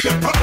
Fire!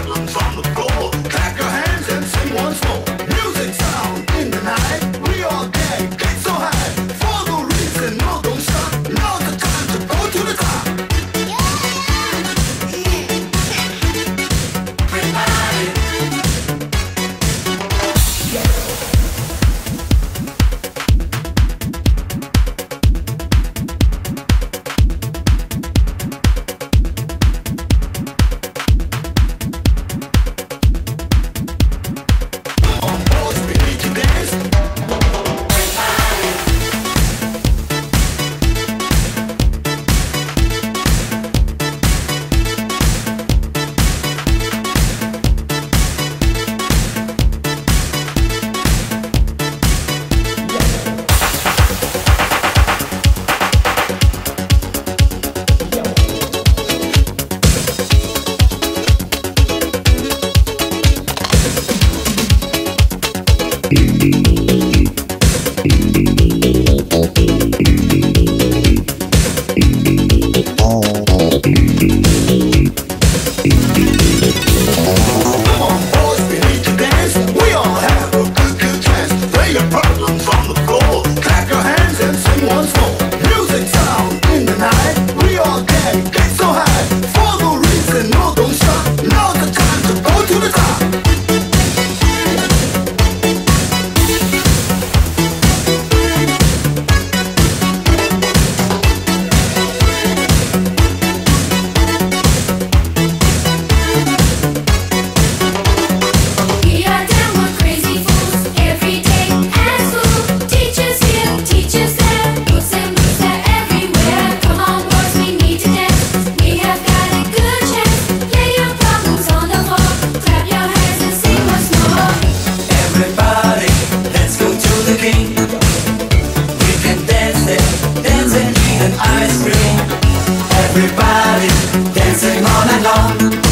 an ice cream. Everybody dancing all night long.